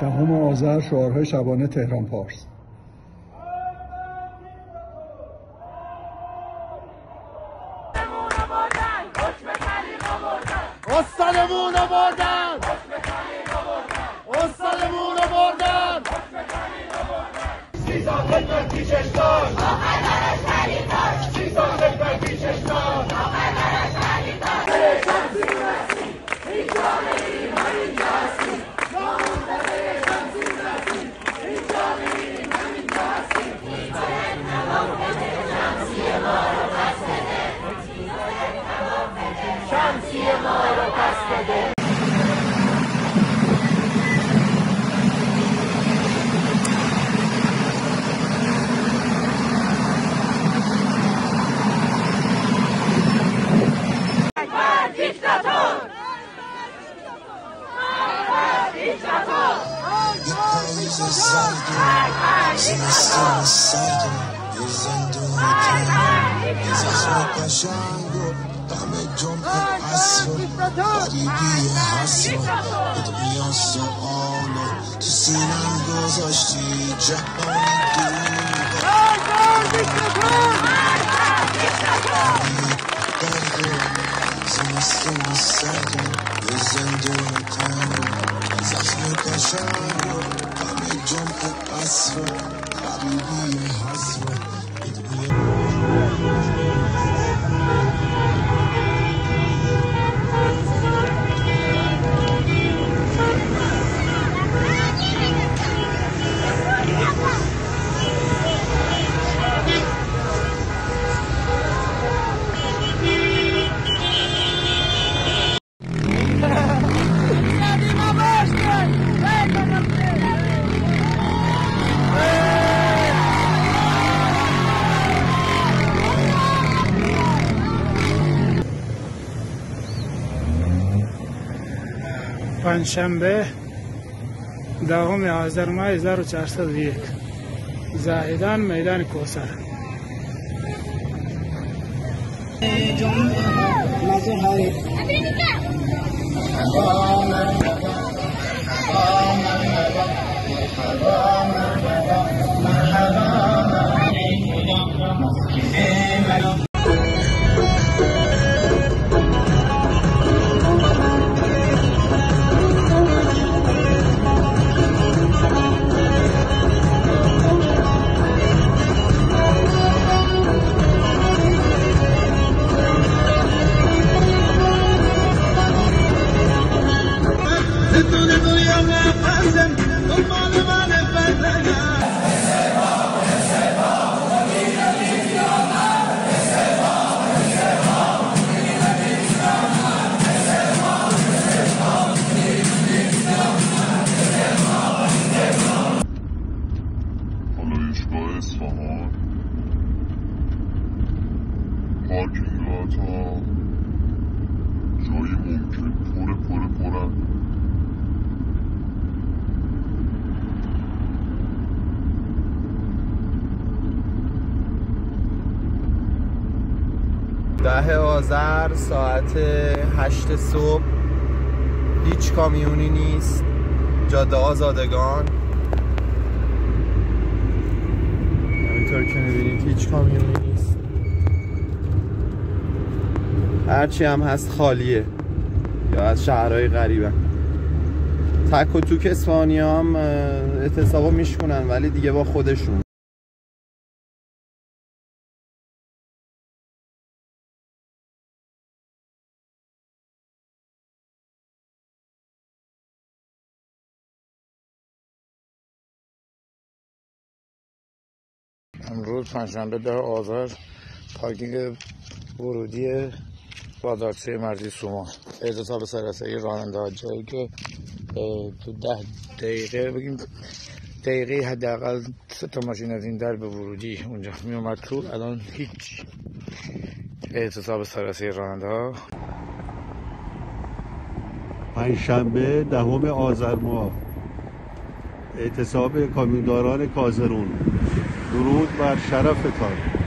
دهم آذر شعارهای شبانه تهران پارس. استادمون رو Jungle, ai, a jumper. عصر غریبی حسر دنیا سؤاله تو سینم گذاشتی جهانی زمستون سردم یه زندون تنگو زخم قشنگو دم جمعه عصر غریبی پنجشنبه دهم آذر ماه 1401 زاهدان میدان کوسر Talking about ده آذر ساعت هشت صبح. هیچ کامیونی نیست. جاده آزادگان. همینطور که می‌بینید هیچ کامیونی نیست. هرچی هم هست خالیه. یا از شهرهای غریبه. تک و توک اسفانی هم میشکنن ولی دیگه با خودشون. امروز پنجشنبه ده آذر پارکینگ ورودی بازارچه مرزی سوما. اعتصاب سراسری راننده ها جایی که تو ده دقیقه بگیم دقیقه حداقل سه تا ماشین از این در به ورودی اونجا می اومد تو الان هیچ اعتصاب سراسری راننده ها. پنجشنبه دهم آذر ماه. اعتصاب کامیونداران کازرون. درود بر شرفتان